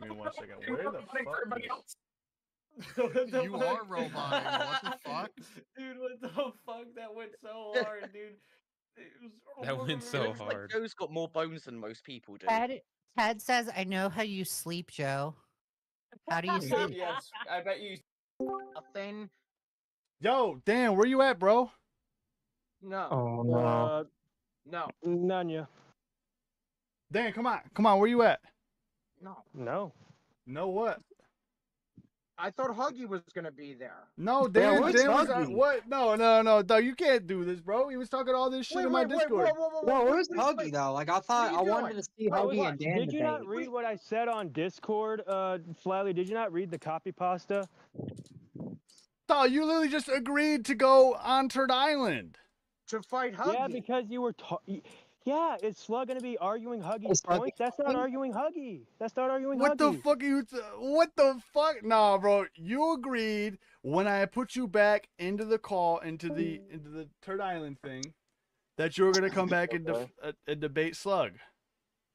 Give me one second. Where the Roboting for fuck? everybody is- else. What the You fuck? are roboting, what the fuck? Dude, what the fuck? That went so hard, dude. It was That went so Looks like hard. Joe's got more bones than most people do. Ted, Ted says, I know how you sleep, Joe. How do you sleep? yes, I bet you. Nothing. Yo, Dan, where you at, bro? No. Oh no. Uh, No. Nanya. Dan, come on, come on. Where you at? No. No. No what? I thought Huggy was gonna be there. No, Dan. what's Dan was uh, what? No, no, no, dog. You can't do this, bro. He was talking all this shit Wait, in my wait, wait, Discord. whoa, whoa, whoa, No, whoa, where's Huggy wait. though? Like I thought, you I wanted to see Wait, Huggy what? and Dan Did you not read what I said on Discord, uh, Flatley? Did you not read the copy pasta? Dog, you literally just agreed to go on Turd Island. To fight Huggy. Yeah, because you were. Ta- y- yeah, is Slug gonna be arguing Huggy's Is Huggy points? That's not arguing Huggy. That's not arguing Huggy. What the fuck are you? T- what the fuck? Nah, bro. You agreed when I put you back into the call into the into the Turd Island thing that you were gonna come back and, def- uh, and debate Slug.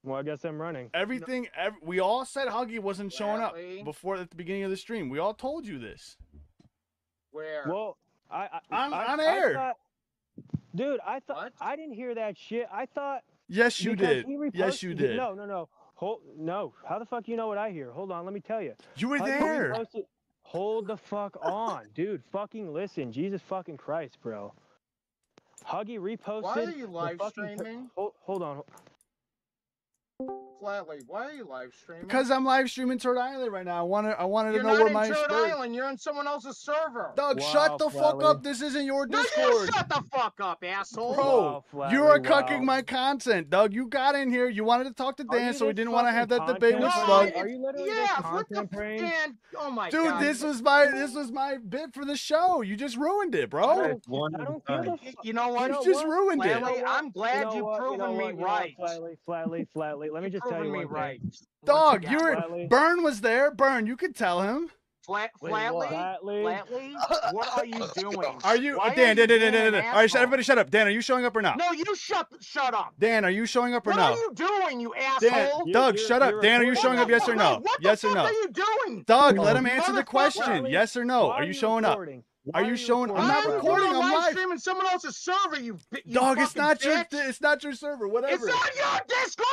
Well, I guess I'm running. Everything. Ev- we all said Huggy wasn't showing up before at the beginning of the stream. We all told you this. Where? Well, I, I On- I, on I thought- dude, I thought I didn't hear that shit. I thought Yes, you did. Yes, you did. No, no, no. Hold, no. How the fuck you know what I hear? Hold on, let me tell you. You were Huggy there. reposted- Hold the fuck on, dude. Fucking listen, Jesus fucking Christ, bro. Huggy reposted. Why are you live fucking pi- streaming? Hold, hold on. Flatley, why are you live streaming? Because I'm live streaming Turd Island right now. I wanted. I wanted you're to know not where in my Turd spirit- Island. You're on someone else's server. Doug, Wow, shut the fuck up. This isn't your no, you Discord. shut the fuck up, asshole. Bro, Wow, you are Flatley, cucking my content, Doug. You got in here. You wanted to talk to Dan, so we didn't want to have that fucking debate with content Slug. Are you literally yeah, what the content f- brain? Dan? Oh my Dude, god. this was my this was my bit for the show. You just ruined it, I bro. don't, one I don't give a time. Y- fuck. You know what? You know just ruined it. I'm glad you you've proven me what? You know what? right. Flatley, flatly, flatly. Let me just tell me right. thing. Dog, again. you were Flatley. Burn was there. Burn, you could tell him. Flat, Wait, flatly, what? Flatley. flatly. What are you doing? Are you Why Dan? are Dan, Dan, Dan, Dan, an Dan. All right, everybody, shut up. Dan, are you showing up or not? No, you shut shut up. Dan, are you showing up or not? What are you doing, you Dan, asshole? You- Doug, you're- shut up. you're Dan, are you showing up? Yes or no? What Yes or fuck no? are you doing? Doug, let him answer the question. Yes or no? Are you showing up? recording? Are Why you showing- I'm not recording, doing I'm live live. streaming someone else's server, you, you Dog, it's fucking not your it's not your server. Whatever. It's not your Discord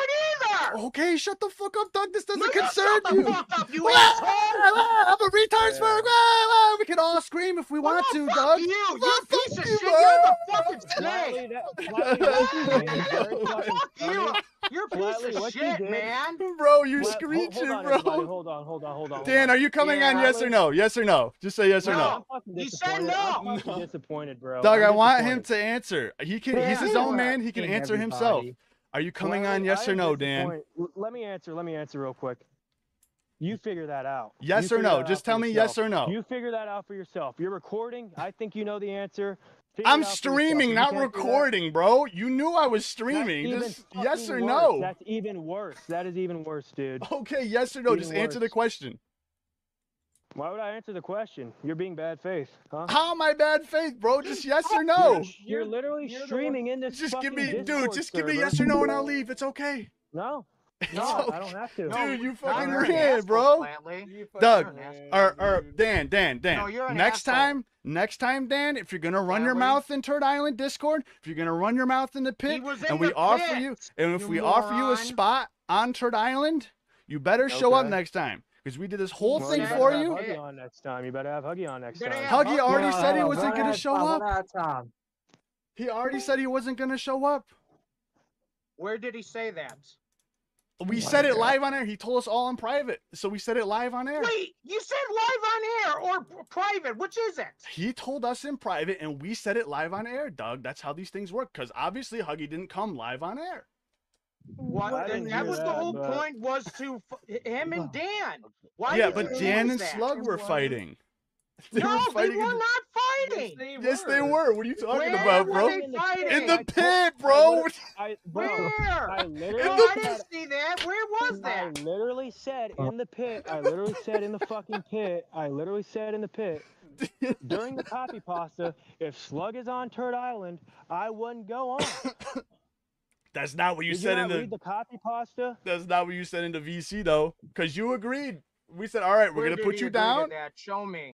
either. Okay, shut the fuck up, Doug. This doesn't No, you concern shut the you. fuck up, you Wah, asshole. wah, I'm a retard sperm. Wah, wah. We can all scream if we Well, want no, to, fuck Doug. you. You fuck piece of you, shit. You're the fucking Flatley, snake. that, Flatley, what you did is very fucking Fuck you. You're a Flatley, piece of shit, man. Bro, you're Flat- screeching, hold on, bro. Hold on, hold on, hold on. Dan, are you coming Yeah, on? Yes or no? Yes or no? Just say yes or No. no. I'm fucking You said disappointed. I'm no. disappointed, bro. Doug, I'm I want him to answer. He can. Yeah, He's his own man. He can Fucking answer himself. Are you coming Flatley, on? Yes I or no, Dan? Let me answer. Let me answer real quick. You figure that out. Yes You or no? Just tell me yes or no. You figure that out for yourself. You're recording. I think you know the answer. Figure I'm it out for yourself. streaming, not can't do that. recording, bro. You knew I was streaming. Just yes or worse. no. That's even worse. That is even worse, dude. Okay, yes or no. even Just answer the question. Why would I answer the question? You're being bad faith, huh? How am I bad faith, bro? Just yes or no. You're literally you're the one- streaming in this Just give fucking me, dude. Discord Just give me yes or no, and I'll leave. It's okay. No, It's no, I don't have to. Dude, you No, fucking you're ran, bro. Flatley. You Doug, Or, or. Dan, Dan, Dan. No, you're an next asshole. time, next time, Dan, if you're gonna run your mouth in Turd Island Discord, if you're gonna run your mouth in the pit, in and we the offer pit, you, and if you we offer you a spot on Turd Island, you better show up next time because we did this whole Well, thing you for you. Huggy on next time. You better have Huggy on next time. Huggy already Yeah, said he wasn't gonna show up. One at a time. He already said he wasn't gonna show up. Where did he say that? We my said it God. live on air. He told us all in private, so we said it live on air. Wait, you said live on air or private? Which is it? He told us in private, and we said it live on air, Doug. That's how these things work. Because obviously, Huggy didn't come live on air. What? I and didn't that hear was the whole but- point was to f- him and Dan. Why yeah, but Dan and? Slug were fighting. They no, were they were in- not fighting. Yes, they were. What are you talking Where about, were bro? they In the fighting? In the pit, bro. lit- I, bro, Where? I No, literally I didn't see that. Where was that? I literally said in the pit. I literally said in the fucking pit. I literally said in the pit during the copy pasta. If Slug is on Turd Island, I wouldn't go on. That's not what you Did said you in not the. read the copy pasta? That's not what you said in the VC though, because you agreed. We said, all right, we're Where gonna did put he you agree to down. That show me.